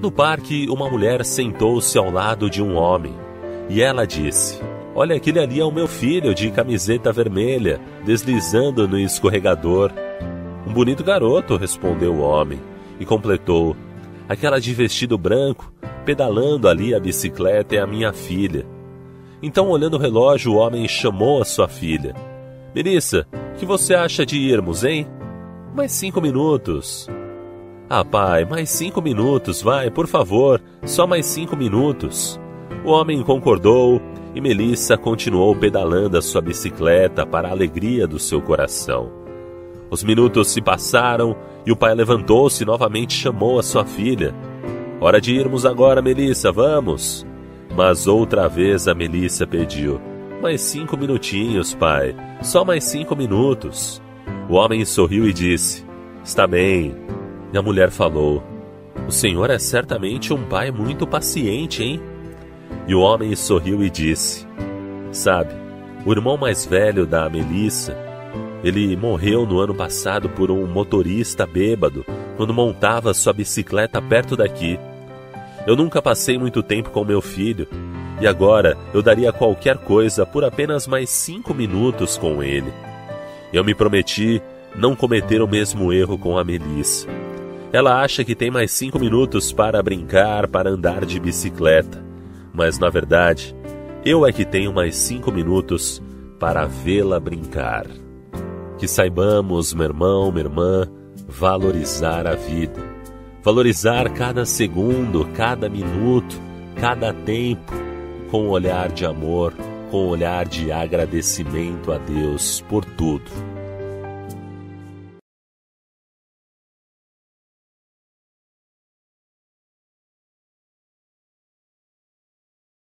No parque, uma mulher sentou-se ao lado de um homem e ela disse: Olha, aquele ali é o meu filho de camiseta vermelha, deslizando no escorregador. Um bonito garoto, respondeu o homem e completou: Aquela de vestido branco, pedalando ali a bicicleta é a minha filha. Então, olhando o relógio, o homem chamou a sua filha. Melissa, que você acha de irmos, hein? Mais cinco minutos. Ah, pai, mais cinco minutos, vai, por favor, só mais cinco minutos. O homem concordou e Melissa continuou pedalando a sua bicicleta para a alegria do seu coração. Os minutos se passaram e o pai levantou-se e novamente chamou a sua filha. Hora de irmos agora, Melissa, vamos. Mas outra vez a Melissa pediu: Mais cinco minutinhos, pai, só mais cinco minutos. O homem sorriu e disse: Está bem, e a mulher falou: O senhor é certamente um pai muito paciente, hein? E o homem sorriu e disse: Sabe, o irmão mais velho da Melissa, ele morreu no ano passado por um motorista bêbado quando montava sua bicicleta perto daqui. Eu nunca passei muito tempo com meu filho e agora eu daria qualquer coisa por apenas mais cinco minutos com ele. Eu me prometi não cometer o mesmo erro com a Melissa. Ela acha que tem mais cinco minutos para brincar, para andar de bicicleta. Mas na verdade, eu é que tenho mais cinco minutos para vê-la brincar. Que saibamos, meu irmão, minha irmã, valorizar a vida. Valorizar cada segundo, cada minuto, cada tempo, com um olhar de amor, com um olhar de agradecimento a Deus por tudo